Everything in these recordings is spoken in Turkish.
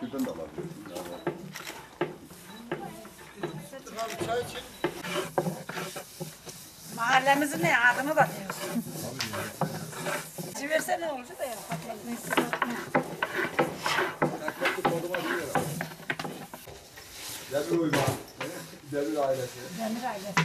Şuradan da alabiliyorsun. Yani. Mahallemizin ne adını da diyorsun. Civerse ne olacak da ya? Demir uyma. Demir ailesi. Demir ailesi.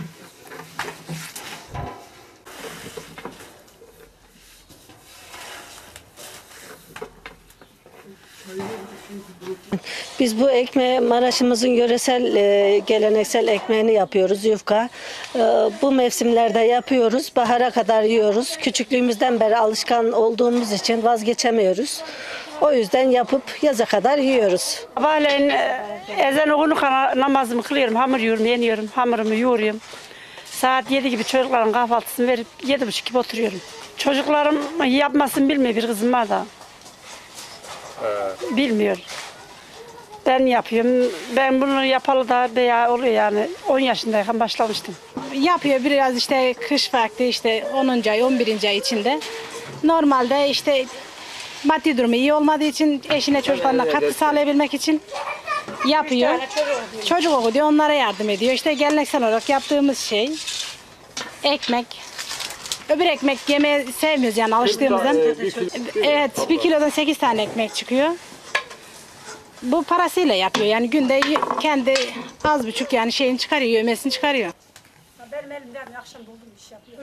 Biz bu ekmeği Maraş'ımızın yöresel e, geleneksel ekmeğini yapıyoruz yufka. E, bu mevsimlerde yapıyoruz. Bahara kadar yiyoruz. Küçüklüğümüzden beri alışkan olduğumuz için vazgeçemiyoruz. O yüzden yapıp yaza kadar yiyoruz. Sabahleyin e, ezan okunu namazımı kılıyorum, hamur yoğurum, yeniyorum, hamurumu yoğuruyorum. Saat 7 gibi çocukların kahvaltısını verip yedi buçuk gibi oturuyorum. Çocuklarım yapmasını bilmiyor bir kızım var da. Bilmiyor. Ben yapıyorum. Ben bunu yapalı da veya oluyor yani 10 yaşındayken başlamıştım. yapıyor biraz işte kış vakti işte 10. ay 11. ay içinde. Normalde işte maddi durumu iyi olmadığı için eşine çocuklarına katkı sağlayabilmek için yapıyor. Çocuk okuyor onlara yardım ediyor. İşte geleneksel olarak yaptığımız şey ekmek. Öbür ekmek yemeyi sevmiyoruz yani alıştığımızdan. Evet bir kilodan 8 tane ekmek çıkıyor. Bu parasıyla yapıyor yani günde kendi az buçuk yani şeyini çıkarıyor, yemesini çıkarıyor. Benim elimden akşam buldum iş yapıyor.